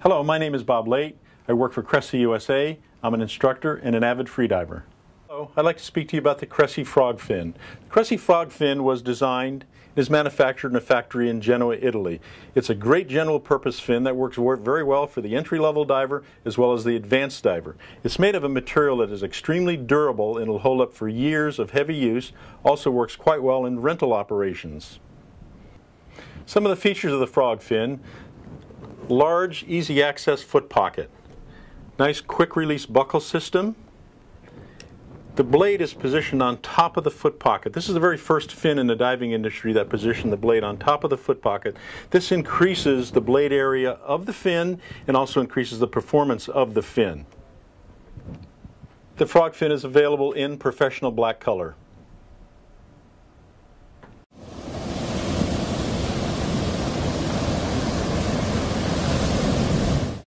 Hello, my name is Bob Leiet. I work for Cressi USA. I'm an instructor and an avid freediver. Hello, I'd like to speak to you about the Cressi frog fin. The Cressi frog fin was designed and is manufactured in a factory in Genoa, Italy. It's a great general purpose fin that works very well for the entry level diver as well as the advanced diver. It's made of a material that is extremely durable and will hold up for years of heavy use. Also works quite well in rental operations. Some of the features of the frog fin large, easy access foot pocket. Nice quick release buckle system. The blade is positioned on top of the foot pocket. This is the very first fin in the diving industry that positioned the blade on top of the foot pocket. This increases the blade area of the fin and also increases the performance of the fin. The frog fin is available in professional black color.